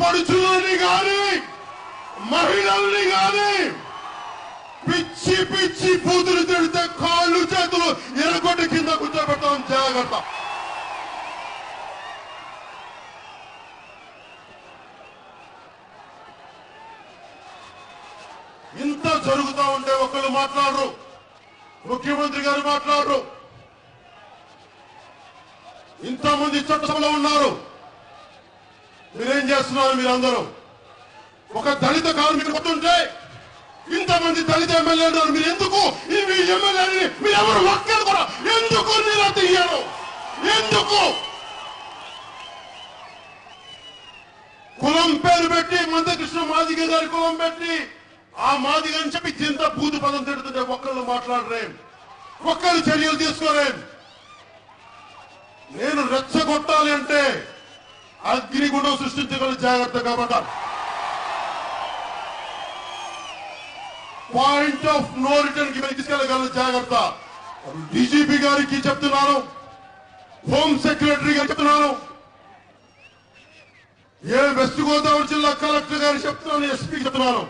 పడుచులని గాని మహిళల్ని గాని పిచ్చి పిచ్చి పూతులు తిడితే కాళ్ళు చేతులు ఎరగొట్టి కింద కూర్చోబెడతాం. జాగ్రత్త. ఇంత జరుగుతా ఉంటే ఒకళ్ళు మాట్లాడరు ముఖ్యమంత్రి గారు మాట్లాడరు. ఇంతమంది చట్టసభలో ఉన్నారు. మీరేం చేస్తున్నారు మీరందరూ? ఒక దళిత కార్మికుడు పట్టుంటే ఇంతమంది దళిత ఎమ్మెల్యేలు ఉన్నారు. మీరు ఎందుకు మీ ఎమ్మెల్యేని మీరు ఎవరు ఒక్కరు కూడా ఎందుకు మీరు ఎందుకు? కులం పేరు పెట్టి మందకృష్ణ మాదిగ గారి కులం పెట్టి ఆ మాదిగ అని చెప్పి చింత పూజ పదం తిడుతుంటే ఒక్కళ్ళు మాట్లాడరేం. ఒక్కళ్ళు చర్యలు తీసుకోరేం. నేను రెచ్చగొట్టాలి అంటే అగ్నిగుండం సృష్టించగల జాగ్రత్తగా పడ్డాను పాయింట్ ఆఫ్ నో రిటర్న్కి తీసుకెళ్ళగల జాగ్రత్త. డీజీపీ గారికి చెప్తున్నాను. హోమ్ సెక్రటరీ గారికి చెప్తున్నాను. ఏ వెస్ట్ గోదావరి జిల్లా కలెక్టర్ గారికి చెప్తున్నాను ఎస్పీకి చెప్తున్నాను.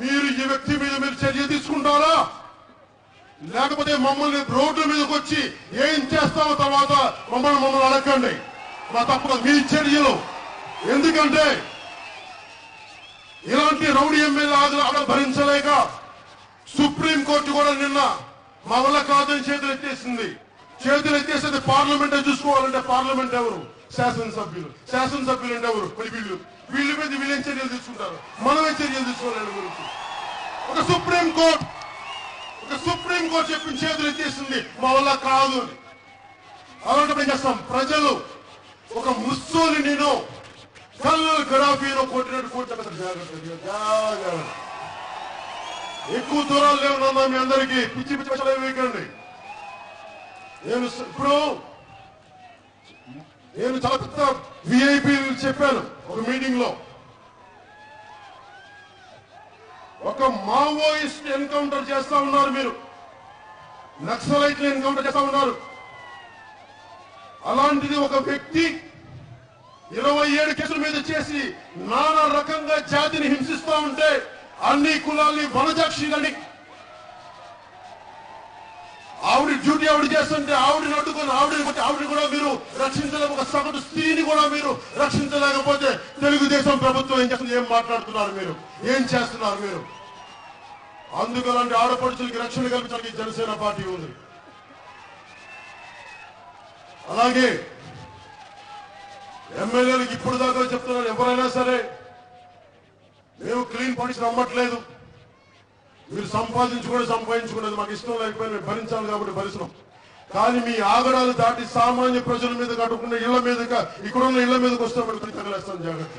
మీరు ఈ వ్యక్తి మీద మీరు చర్య తీసుకుంటారా? లేకపోతే మమ్మల్ని రోడ్ల మీదకి వచ్చి ఏం చేస్తామో తర్వాత మమ్మల్ని మమ్మల్ని అడగండి. మా తప్ప మీ చర్యలు. ఎందుకంటే ఇలాంటి రౌడీ ఎమ్మెల్యే ఆదులు అక్కడ భరించలేక సుప్రీం కోర్టు కూడా నిన్న మా వల్ల కాదని చేతులు ఎత్తేసింది. చేతులు ఎత్తేసేది పార్లమెంట్ చూసుకోవాలంటే పార్లమెంట్ ఎవరు? శాసనసభ్యులు. శాసనసభ్యులు అంటే ఎవరు? వీళ్ళు. వీళ్ళ మీద వీళ్ళేం చర్యలు తీసుకుంటారు? మనమే చర్యలు తీసుకోవాలి గురించి. ఒక సుప్రీం కోర్టు ఒక సుప్రీం కోర్టు చెప్పిన చేతులు ఎత్తేసింది మా వల్ల కాదు అని. అలాంటి చేస్తాం? ప్రజలు ఒక ముస్సోలినినో కల్నల్ గడాఫీనో కొట్టినట్టు కొట్టారు జాగ్రత్త ఎక్కువ దూరాలు లేవు నాన్న మీ అందరికీ. పిచ్చి పిచ్చి పచ్చలు వేయకండి నేను ఇప్పుడు నేను చాలా పెద్ద విఐపి చెప్పాను ఒక మీటింగ్లో ఒక మావోయిస్ట్ ఎన్కౌంటర్ చేస్తా ఉన్నారు మీరు. నక్సలైట్లు ఎన్కౌంటర్ చేస్తా ఉన్నారు. అలాంటిది ఒక వ్యక్తి ఇరవై ఏడు కేసుల మీద చేసి నానా రకంగా జాతిని హింసిస్తా ఉంటే అన్ని కులాల్ని వనజాక్షిలని ఆవిడ డ్యూటీ ఆవిడ చేస్తుంటే ఆవిడని అడ్డుకుని ఆవిడని బట్టి ఆవిడని కూడా మీరు రక్షించలేక ఒక సగటు స్త్రీని కూడా మీరు రక్షించలేకపోతే తెలుగుదేశం ప్రభుత్వం ఏం చేస్తుంది? ఏం మాట్లాడుతున్నారు మీరు? ఏం చేస్తున్నారు మీరు? అందుకు అలాంటి ఆడపడుచులకి రక్షణ కల్పించడానికి జనసేన పార్టీ ఉంది. అలాగే ఎమ్మెల్యేలకు ఇప్పుడు దాకా చెప్తున్నారు ఎవరైనా సరే మేము క్లీన్ పాయింట్స్ నమ్మట్లేదు. మీరు సంపాదించుకోండి సంపాదించుకునేది మాకు ఇష్టం లేకపోయినా మేము భరించాలి కాబట్టి భరిస్తున్నాం. కానీ మీ ఆగడాలు దాటి సామాన్య ప్రజల మీద కట్టుకున్న ఇళ్ళ మీదగా ఇక్కడున్న ఇళ్ళ మీదకి వస్తే మరి తగలేస్తాను జాగ్రత్త